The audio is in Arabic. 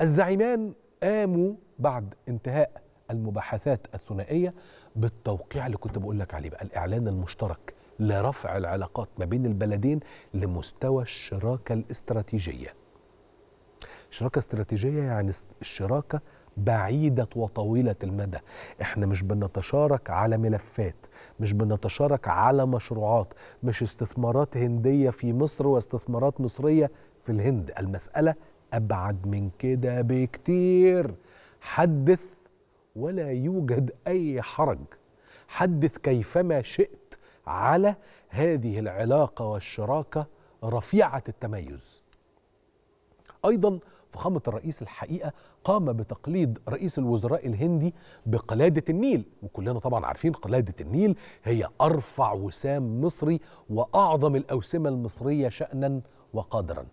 الزعيمان قاموا بعد انتهاء المباحثات الثنائية بالتوقيع اللي كنت بقول لك عليه بقى الإعلان المشترك لرفع العلاقات ما بين البلدين لمستوى الشراكة الاستراتيجية. شراكه استراتيجيه يعني الشراكة بعيدة وطويلة المدى، إحنا مش بنتشارك على ملفات، مش بنتشارك على مشروعات، مش استثمارات هندية في مصر واستثمارات مصرية في الهند، المسألة أبعد من كده بكتير. حدث ولا يوجد أي حرج. حدث كيفما شئت على هذه العلاقة والشراكة رفيعة التميز. أيضا فخامة الرئيس الحقيقة قام بتقليد رئيس الوزراء الهندي بقلادة النيل وكلنا طبعا عارفين قلادة النيل هي أرفع وسام مصري وأعظم الأوسمة المصرية شانا وقدرا